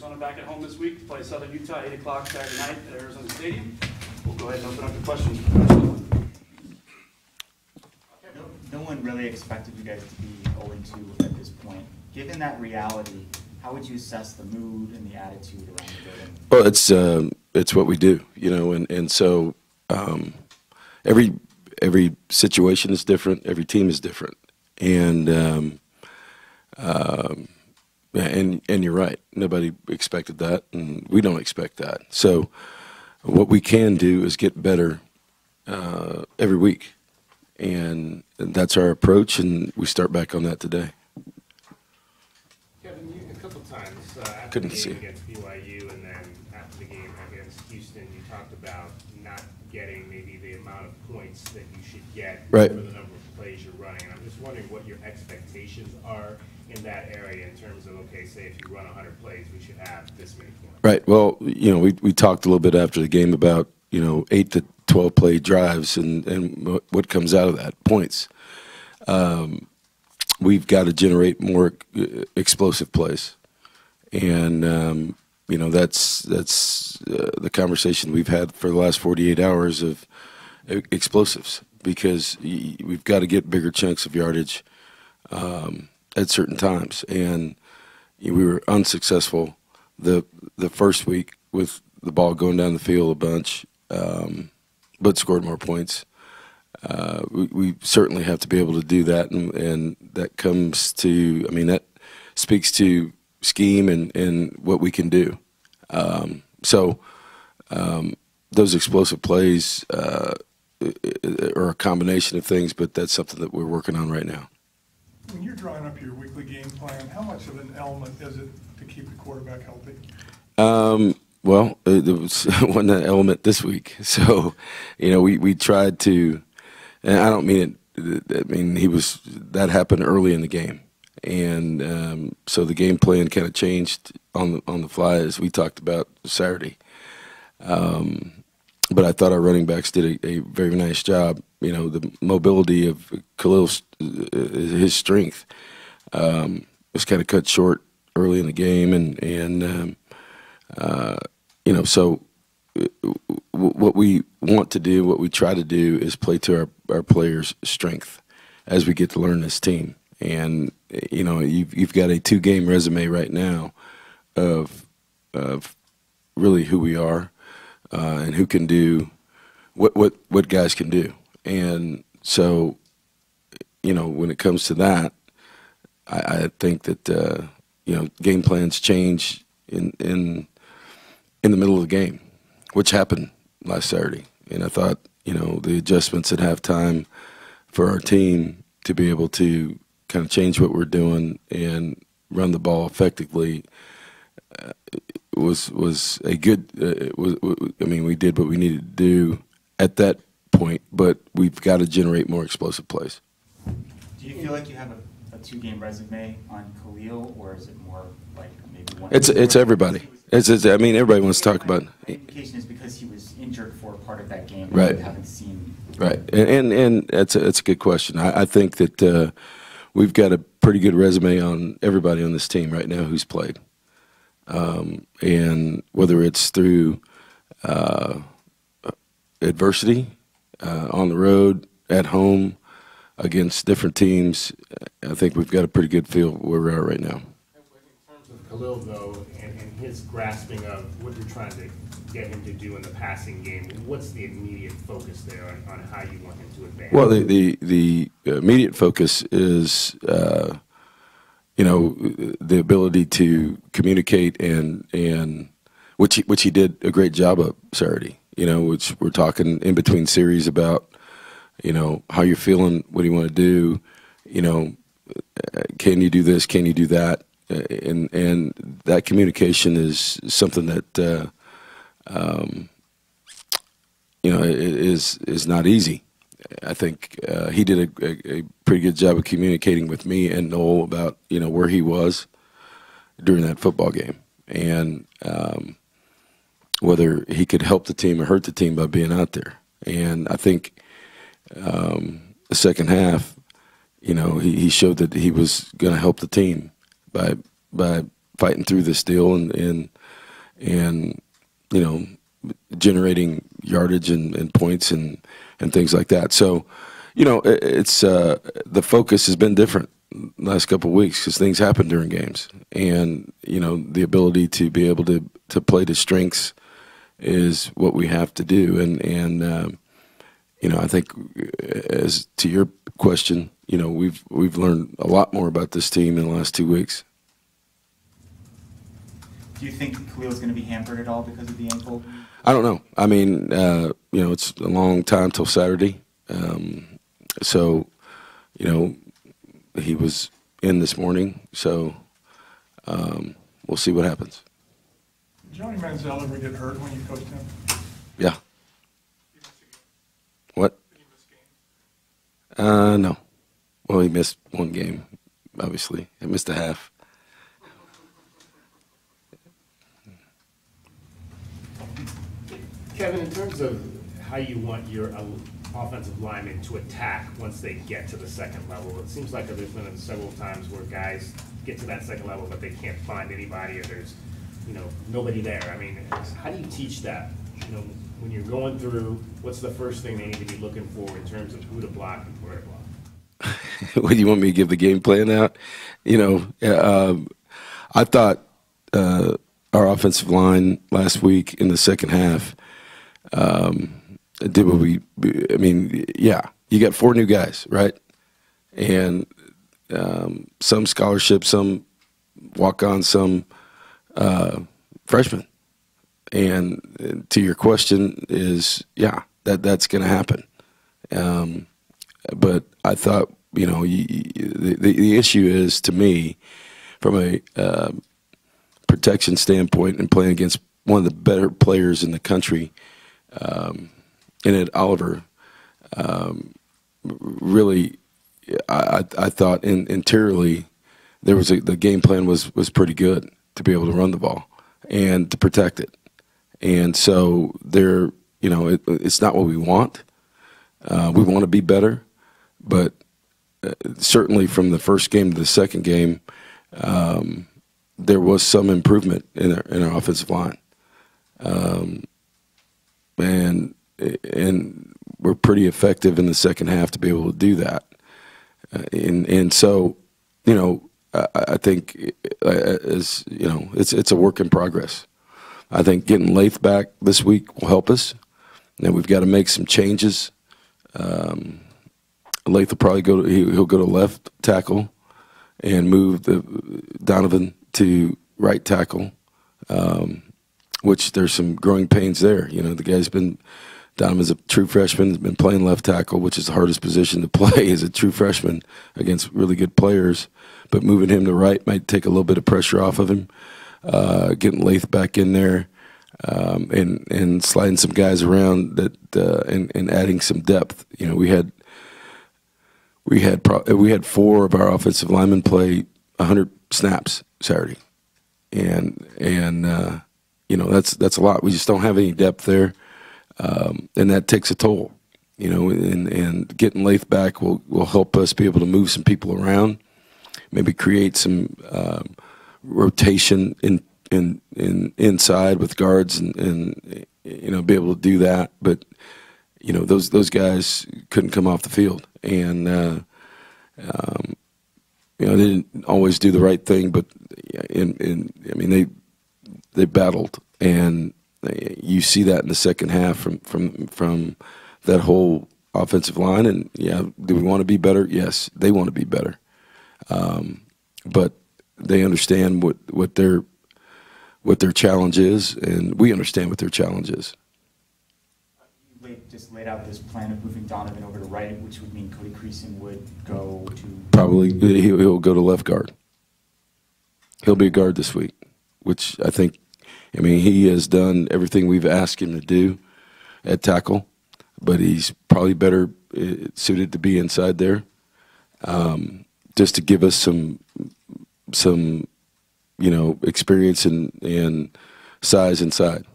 Arizona back at home this week to play Southern Utah, 8 o'clock Saturday night at Arizona Stadium. We'll go ahead and open up the questions. No, no one really expected you guys to be 0-2 at this point. Given that reality, how would you assess the mood and the attitude around the building? Well, it's um, it's what we do, you know, and and so um, every every situation is different, every team is different, and um, um, and and you're right. Nobody expected that, and we don't expect that. So, what we can do is get better uh, every week, and that's our approach, and we start back on that today. Kevin, you, a couple times, uh, after the Couldn't game see. against BYU and then after the game against Houston, you talked about not getting maybe the amount of points that you should get Right. for the number of plays you're running. And I'm just wondering what your expectations are in that area in terms of, okay, say if you run hundred plays, we should have this many points. Right. Well, you know, we we talked a little bit after the game about you know eight to twelve play drives and and what- comes out of that points. Um, we've got to generate more uh, explosive plays, and um, you know that's that's uh, the conversation we've had for the last forty eight hours of e- explosives because we've got to get bigger chunks of yardage um, at certain times, and we were unsuccessful the the first week with the ball going down the field a bunch, um, but scored more points. Uh, we, we certainly have to be able to do that, and, and that comes to I mean that speaks to scheme and, and what we can do. Um, so um, those explosive plays uh, are a combination of things, but that's something that we're working on right now. When you're drawing up your weekly game plan, how much of an element is it to keep the quarterback healthy? Um, well, it, was one element this week. So, you know, we, we tried to, and I don't mean it, I mean, he was, that happened early in the game. And um, so the game plan kind of changed on the, on the fly as we talked about Saturday. Um, but I thought our running backs did a, a very nice job. You know, the mobility of Khalil's, uh, his strength um, was kind of cut short early in the game. And, and um, uh, you know, so uh, what we want to do, what we try to do, is play to our, our players' strength as we get to learn this team. And you know, you've you've got a two game resume right now of of really who we are uh, and who can do what what what guys can do. And so, you know, when it comes to that, I, I think that uh, you know game plans change in in in the middle of the game, which happened last Saturday. And I thought, you know, the adjustments at halftime for our team to be able to kind of change what we're doing and run the ball effectively uh, was was a good. Uh, was, I mean, we did what we needed to do at that point, but we've got to generate more explosive plays. Do you feel like you have a, a two-game resume on Khalil, or is it more like maybe one? It's it's everybody. It's, it's I mean, everybody wants to talk about. The indication is because he was injured for part of that game. Right. Haven't seen. Right, and and, and that's a, that's a good question. I, I think that uh, we've got a pretty good resume on everybody on this team right now who's played, um, and whether it's through uh, adversity uh, on the road, at home, against different teams, I think we've got a pretty good feel where we're at right now. In terms of Khalil, though, and, and his grasping of what you're trying to get him to do in the passing game, what's the immediate focus there on, on how you want him to advance? Well, the the, the immediate focus is, uh, you know, the ability to communicate and and which he, which he did a great job of Saturday. You know, which we're talking in between series about, you know, how you're feeling, what do you want to do, you know, can you do this, can you do that, and and that communication is something that. Uh, um, you know, is is not easy. I think uh, he did a, a, a pretty good job of communicating with me and Noel about you know where he was during that football game and um, whether he could help the team or hurt the team by being out there. And I think um, the second half, you know, he, he showed that he was going to help the team by by fighting through this deal and and and you know generating yardage and, and points and and things like that. So, you know, it, it's uh, the focus has been different last couple of weeks because things happen during games, and you know the ability to be able to to play to strengths is what we have to do, and and um, you know I think as to your question, you know we've we've learned a lot more about this team in the last two weeks. Do you think Khalil's going to be hampered at all because of the ankle? I don't know. I mean, uh, you know, it's a long time till Saturday. Um, so, you know, he was in this morning. So, um, we'll see what happens. Did Johnny Manziel ever get hurt when you coached him? Yeah. What? Uh, no. Well, he missed one game, obviously. He missed a half. Kevin, in terms of how you want your uh, offensive linemen to attack once they get to the second level, it seems like there's been several times where guys get to that second level, but they can't find anybody, or there's, you know, nobody there. I mean, how do you teach that? You know, when you're going through, what's the first thing they need to be looking for in terms of who to block and where to block? what do you want me to give the game plan out? You know, um, I thought uh, our offensive line last week in the second half um, did what we. I mean, yeah, you got four new guys, right? And um, some scholarship, some walk on, some uh, freshmen. And to your question is, yeah, that that's going to happen. Um, but I thought, you know, you, the, the issue is to me, from a uh, protection standpoint, and playing against one of the better players in the country, um, in it, Oliver, um, really, I, I I thought in, interiorly there was a, the game plan was was pretty good to be able to run the ball and to protect it, and so there, you know, it, it's not what we want. Uh, we want to be better, but uh, certainly from the first game to the second game, um, there was some improvement in our, in our offensive line, um, and and we're pretty effective in the second half to be able to do that, uh, and and so, you know, I, I think uh, as you know, it's it's a work in progress. I think getting Lath back this week will help us. And we've got to make some changes. Um, Lath will probably go. To, he, he'll go to left tackle, and move the Donovan to right tackle. Um, which there's some growing pains there. You know, the guy's been Donovan's a true freshman. Has been playing left tackle, which is the hardest position to play as a true freshman against really good players. But moving him to right might take a little bit of pressure off of him. Uh, getting Lath back in there, um, and and sliding some guys around that uh, and and adding some depth. You know, we had we had pro- we had four of our offensive linemen play 100 snaps Saturday, and and uh, you know that's that's a lot. We just don't have any depth there, um, and that takes a toll. You know, and and getting Lath back will will help us be able to move some people around, maybe create some um, rotation in in in inside with guards and and you know be able to do that, but you know those those guys couldn't come off the field. And uh, um, you know they didn't always do the right thing but in, in I mean they they battled. And they, you see that in the second half from from from that whole offensive line. And yeah do we want to be better? Yes they want to be better um, but they understand what what their what their challenge is and we understand what their challenge is You laid, just laid out this plan of moving Donovan over to right, which would mean Cody Creason would go to. Probably he'll, he'll go to left guard. He'll be a guard this week, which I think. I mean, he has done everything we've asked him to do at tackle, but he's probably better uh, suited to be inside there, um, just to give us some some you know experience and and size inside.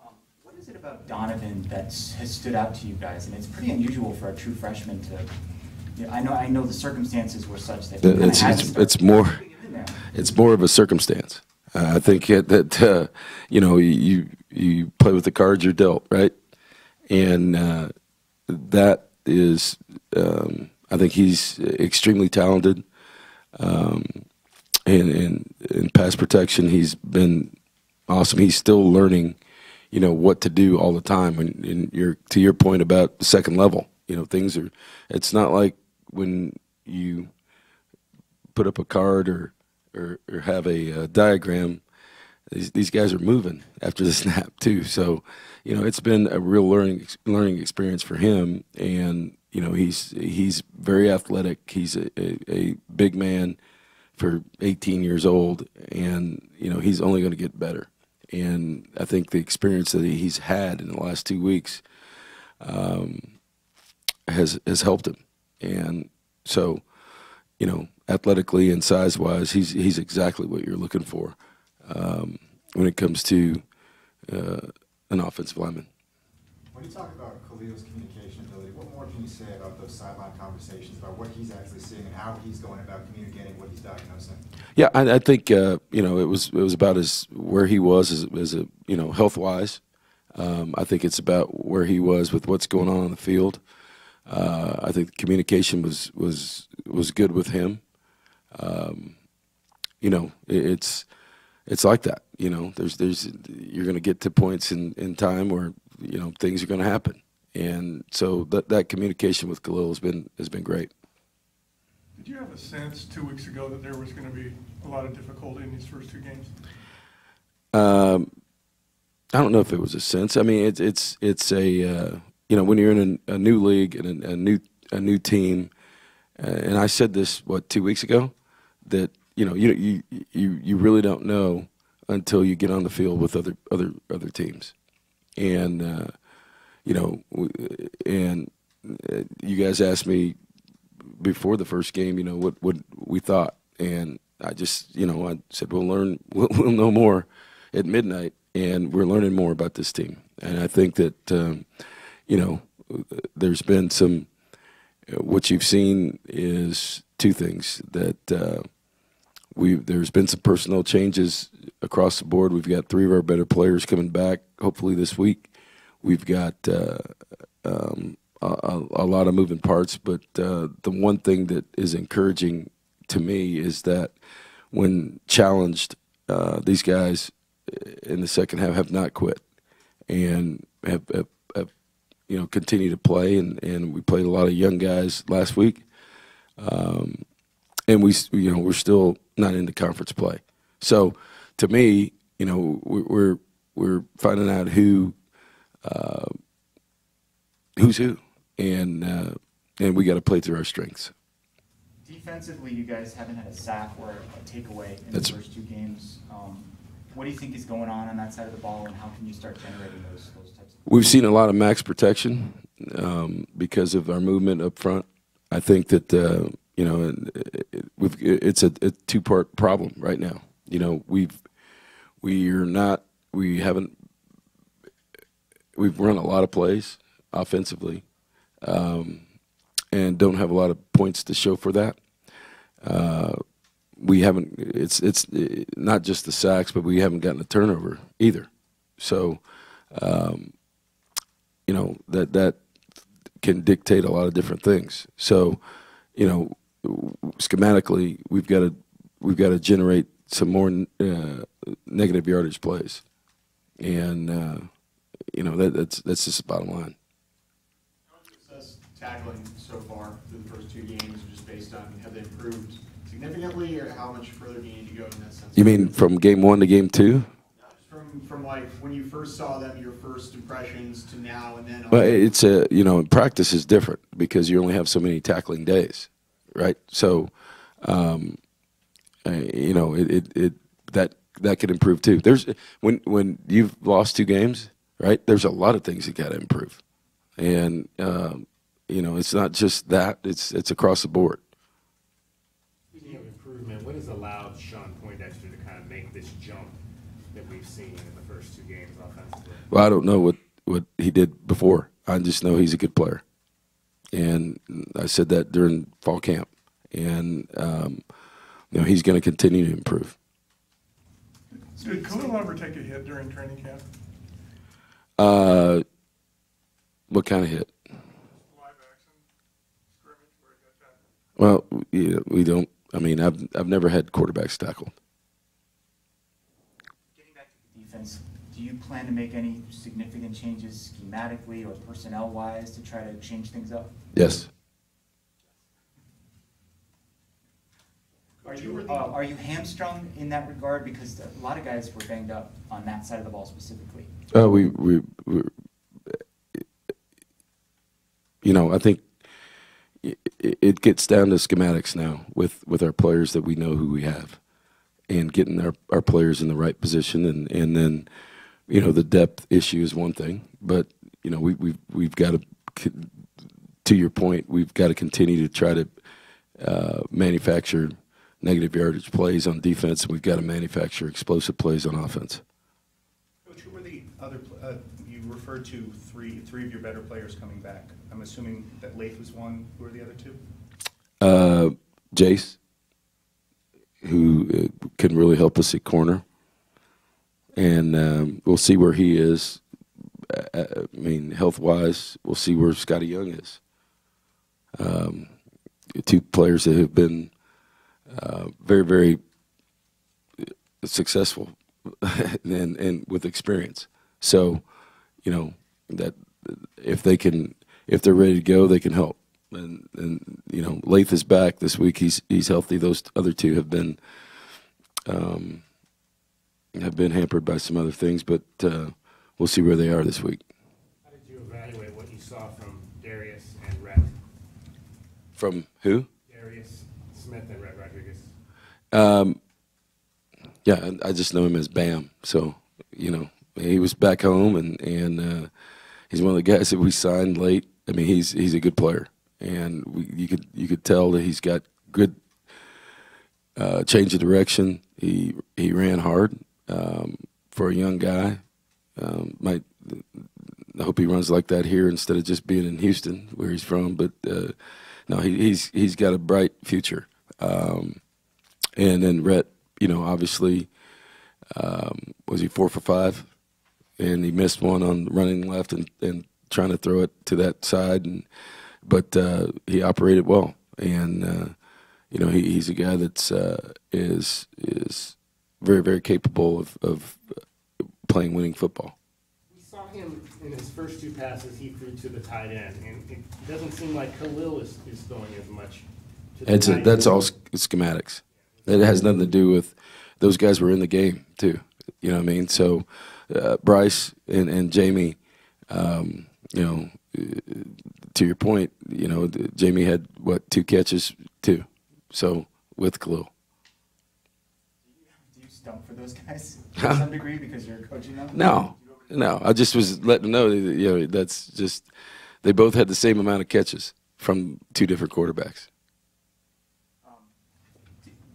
Um, What is it about Donovan that has stood out to you guys? And it's pretty unusual for a true freshman to, you know, I know, I know the circumstances were such that. It's it's, it's more putting him in there. it's more of a circumstance. Uh, I think it, that uh, you know you you play with the cards you're dealt, right? And uh, that is, um, I think he's extremely talented. Um, and in, in pass protection, he's been awesome. He's still learning, you know, what to do all the time. And, and you're to your point about the second level, you know, things are. It's not like when you put up a card or or, or have a, uh diagram. These, these guys are moving after the snap too. So, you know, it's been a real learning learning experience for him. And you know, he's he's very athletic. He's a, a, a big man for 18 years old, and you know, he's only going to get better. And I think the experience that he's had in the last two weeks um, has has helped him. And so, you know, athletically and size wise, he's he's exactly what you're looking for um, when it comes to uh, an offensive lineman. When you talk about Khalil's ability, say about those sideline conversations, about what he's actually seeing and how he's going about communicating what he's diagnosing? Yeah, I, I think uh, you know it was it was about his where he was as, as a you know health wise. Um, I think it's about where he was with what's going on on the field. Uh, I think communication was was was good with him. Um, you know, it, it's it's like that. You know, there's there's you're going to get to points in, in time where you know things are going to happen, and so that that communication with Khalil has been has been great. Did you have a sense two weeks ago that there was going to be a lot of difficulty in these first two games? Um, I don't know if it was a sense. I mean, it's it's it's a uh, you know when you're in a, a new league and a, a new a new team, uh, and I said this what two weeks ago that you know you you you you really don't know until you get on the field with other other other teams, and uh, you know and uh, you guys asked me before the first game, you know what what we thought, and I just you know I said we'll learn we'll, we'll know more at midnight, and we're learning more about this team, and I think that um, you know there's been some what you've seen is two things that. Uh, we there's been some personnel changes across the board. We've got three of our better players coming back, hopefully this week. We've got uh, um, a, a lot of moving parts, but uh, the one thing that is encouraging to me is that when challenged, uh, these guys in the second half have not quit and have, have, have you know continued to play. And, and we played a lot of young guys last week. Um, and we you know we're still not into conference play. So to me, you know, we're we're finding out who uh, who's who, and uh, and we got to play through our strengths. Defensively, you guys haven't had a sack or a takeaway in That's- the first two games. Um, what do you think is going on on that side of the ball, and how can you start generating those those types of? We've seen a lot of max protection um, because of our movement up front. I think that uh, you know it, it, we've, it's a, a two part problem right now. You know we've we are not we haven't we've run a lot of plays offensively um, and don't have a lot of points to show for that. Uh, we haven't. It's it's not just the sacks, but we haven't gotten a turnover either. So, um, you know that that can dictate a lot of different things. So, you know, schematically, we've got to we've got to generate some more uh, negative yardage plays, and uh, you know that, that's that's just the bottom line. How would you assess tackling so far through the first two games, just based on, have they improved significantly, or how much further do you need to go in that sense? You mean from game one to game two? From, from like, when you first saw them, your first impressions to now, and then. Well, it's a you know practice is different because you only have so many tackling days, right? So, um, uh, you know it, it, it that that could improve too. There's when when you've lost two games, right? There's a lot of things you got to improve, and um, you know it's not just that; it's it's across the board. Speaking of improvement, what has allowed Shawn Poindexter to kind of make this jump that we've seen in the first two games offensively? Well, I don't know what what he did before. I just know he's a good player, and I said that during fall camp, and um, you know he's going to continue to improve. Did Khalil ever take a hit during training camp? Uh, what kind of hit? Live action scrimmage where he got tackled? Well, yeah, we don't. I mean, I've I've never had quarterbacks tackled. Getting back to the defense, do you plan to make any significant changes schematically or personnel-wise to try to change things up? Yes. You, uh, are you hamstrung in that regard? Because a lot of guys were banged up on that side of the ball specifically. Uh, we we we. You know, I think it, it gets down to schematics now with with our players that we know who we have, and getting our our players in the right position, and and then, you know, the depth issue is one thing, but you know, we we we've got to. To your point, we've got to continue to try to uh, manufacture negative yardage plays on defense, and we've got to manufacture explosive plays on offense. Coach, who were the other, uh, you referred to three, three of your better players coming back. I'm assuming that Lath was one. Who are the other two? Uh, Jace, who uh, can really help us at corner, and um, we'll see where he is. Uh, I mean, health wise, we'll see where Scotty Young is. Um, two players that have been uh, very, very successful and and with experience. So, you know that if they can, if they're ready to go, they can help. And and you know, Lath is back this week. He's he's healthy. Those other two have been um, have been hampered by some other things, but uh, we'll see where they are this week. How did you evaluate what you saw from Darius and Rhett? From who? Darius Smith and Rhett Rodriguez? Um, yeah, I just know him as Bam. So you know, he was back home, and and uh, he's one of the guys that we signed late. I mean, he's he's a good player, and we, you could you could tell that he's got good uh, change of direction. He he ran hard um, for a young guy. Um, might I hope he runs like that here instead of just being in Houston, where he's from. But uh, no, he, he's he's got a bright future. Um, and then Rhett, you know, obviously, um, was he four for five? And he missed one on running left and, and trying to throw it to that side. And but uh, he operated well, and uh, you know, he, he's a guy that's uh, is is very very capable of, of playing winning football. We saw him in his first two passes, he threw to the tight end, and it doesn't seem like Khalil is, is throwing as much to the It's a, that's all sch- schematics. It has nothing to do with those guys were in the game too. You know what I mean? So uh, Bryce and, and Jamie, um, you know, uh, to your point, you know, Jamie had what two catches too. So with Khalil, Do you stump for those guys Huh? to some degree because you're coaching them? no, no, I just was letting them know that you know that's just they both had the same amount of catches from two different quarterbacks.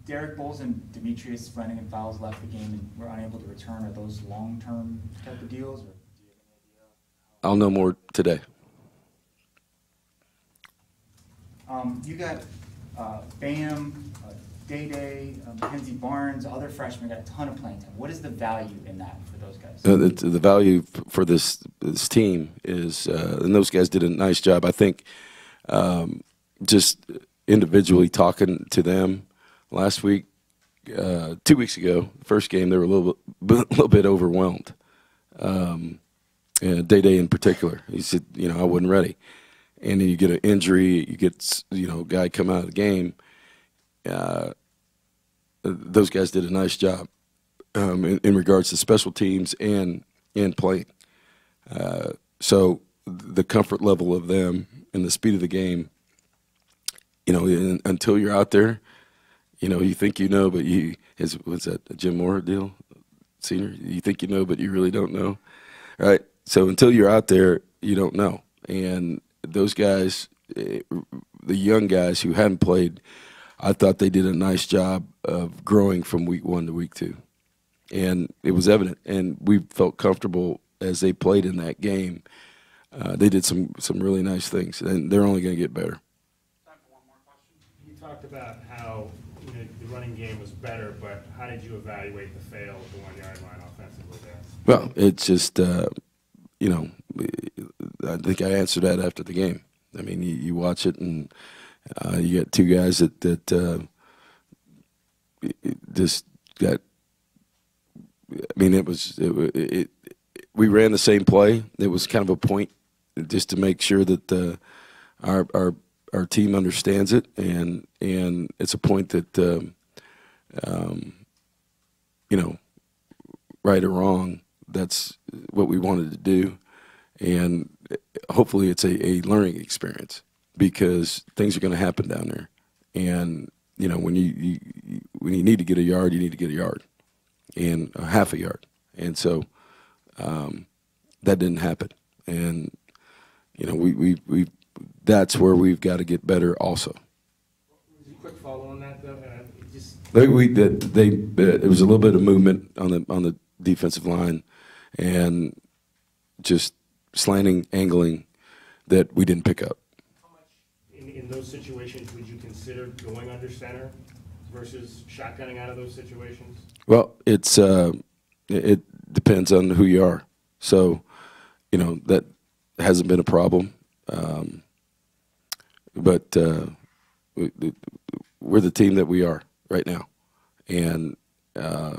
Derek Bowles and Demetrius Flannigan-Fowles left the game and were unable to return. Are those long-term type of deals, or do you have any idea? I'll know more today. Um, you got uh, Bam, uh, Day Day, uh, Mackenzie Barnes, other freshmen got a ton of playing time. What is the value in that for those guys? Uh, the, the value for this this team is, uh, and those guys did a nice job. I think um, just individually talking to them last week, uh, two weeks ago, first game, they were a little bit, little bit overwhelmed. Um, Day Day in particular, he said, you know, I wasn't ready. And then you get an injury, you get you know, guy come out of the game. Uh, those guys did a nice job um, in, in regards to special teams and and playing. Uh, so the comfort level of them and the speed of the game, you know, until you're out there, you know, you think you know, but you is what's that Jim Moore deal, senior? You think you know, but you really don't know, right? So until you're out there, you don't know. And those guys, eh, the young guys who hadn't played, I thought they did a nice job of growing from week one to week two and it was evident. And we felt comfortable as they played in that game. Uh, they did some some really nice things, and they're only going to get better. You talked about how, running game was better, but how did you evaluate the fail of the one-yard defensively there? Well, it's just, uh, you know, I think I answered that after the game. I mean, you, you watch it, and uh, you got two guys that that uh, just got. I mean, it was it, wa- it, We ran the same play. It was kind of a point, just to make sure that uh, our our our team understands it, and and it's a point that um, um, you know right or wrong, that's what we wanted to do. And hopefully it's a, a learning experience because things are going to happen down there. And, you know, when you, you, when you need to get a yard, you need to get a yard and a half a yard. And so um, that didn't happen. And, you know, we, we, we, that's where we've got to get better also. Quick follow on that, though, They, we, that they, it was a little bit of movement on the on the defensive line, and just slanting, angling that we didn't pick up. in, in those situations, would you consider going under center versus shotgunning out of those situations? Well, it's uh, it it depends on who you are. So, you know that hasn't been a problem, um, but uh, we, we're the team that we are right now, and uh,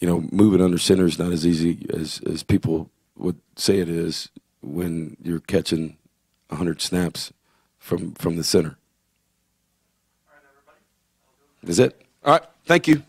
you know moving under center is not as easy as as people would say it is when you're catching hundred snaps from from the center. Is it? All right. Thank you.